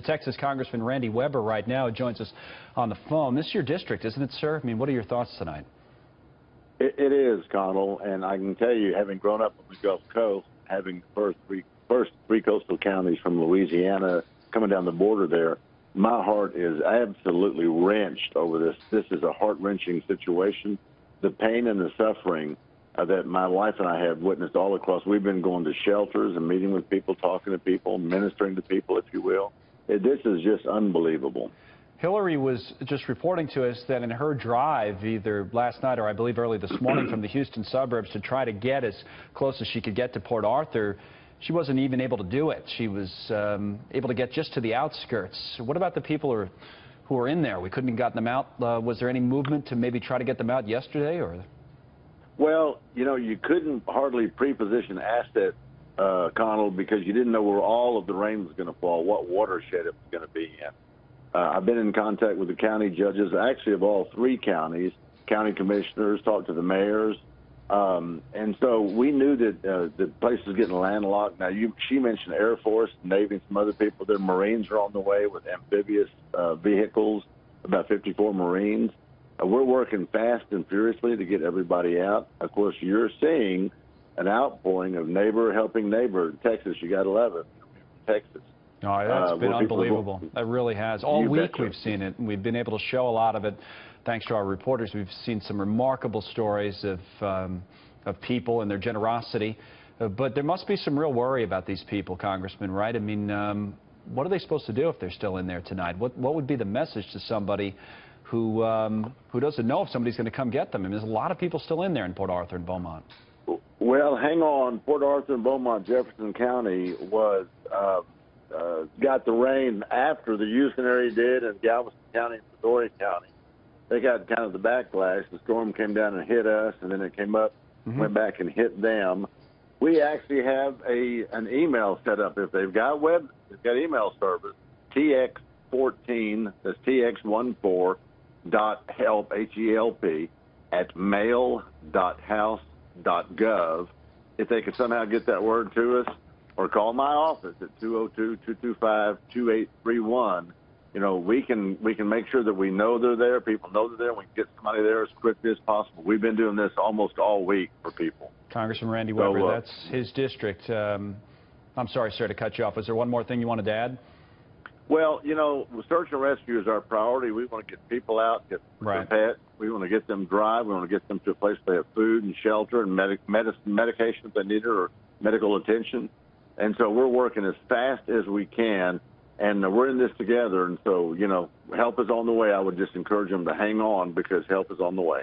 Texas Congressman Randy Weber right now joins us on the phone. This is your district, isn't it, sir? I mean, what are your thoughts tonight? it, it is, Connell, and I can tell you, having grown up on the Gulf Coast, having first three first three coastal counties from Louisiana coming down the border there, my heart is absolutely wrenched over this. This is a heart wrenching situation. The pain and the suffering uh, that my wife and I have witnessed all across. We've been going to shelters and meeting with people, talking to people, ministering to people, if you will. This is just unbelievable. Hillary was just reporting to us that in her drive, either last night or I believe early this morning from the Houston suburbs to try to get as close as she could get to Port Arthur, she wasn't even able to do it. She was um, able to get just to the outskirts. What about the people who are, who are in there? We couldn't have gotten them out. Uh, was there any movement to maybe try to get them out yesterday? or? Well, you know, you couldn't hardly pre-position asset, uh, Connell, because you didn't know where all of the rain was going to fall, what watershed it was going to be in. Uh, I've been in contact with the county judges, actually of all three counties, county commissioners, talked to the mayors, um, and so we knew that uh, the place was getting landlocked. Now, you, she mentioned Air Force, Navy, and some other people. Their Marines are on the way with amphibious uh, vehicles, about 54 Marines. Uh, we're working fast and furiously to get everybody out. Of course, you're seeing an outpouring of neighbor helping neighbor. In Texas, you got 11. Texas. Oh, that's uh, been unbelievable. That really has. All week betcha. we've seen it, and we've been able to show a lot of it thanks to our reporters. We've seen some remarkable stories of, um, of people and their generosity. Uh, but there must be some real worry about these people, Congressman, right? I mean, um, what are they supposed to do if they're still in there tonight? What, what would be the message to somebody who, um, who doesn't know if somebody's going to come get them? I mean, there's a lot of people still in there in Port Arthur and Beaumont. Well, hang on. Port Arthur and Beaumont, Jefferson County was uh, uh, got the rain after the Houston area did, and Galveston County and Brazoria County. They got kind of the backlash. The storm came down and hit us, and then it came up, mm-hmm. went back and hit them. We actually have a an email set up if they've got web, they've got email service. TX14, that's TX14 dot help H E L P at mail dot house dot gov. If they could somehow get that word to us, or call my office at 202-225-2831. You know, we can we can make sure that we know they're there. People know they're there. We can get somebody there as quickly as possible. We've been doing this almost all week for people. Congressman Randy Weber, uh, that's his district. Um, I'm sorry, sir, to cut you off. Is there one more thing you wanted to add? Well, you know, search and rescue is our priority. We want to get people out, get right. their pets. We want to get them dry. We want to get them to a place where they have food and shelter and medic- medicine, medication if they need it or medical attention. And so we're working as fast as we can, and we're in this together. And so, you know, help is on the way. I would just encourage them to hang on because help is on the way.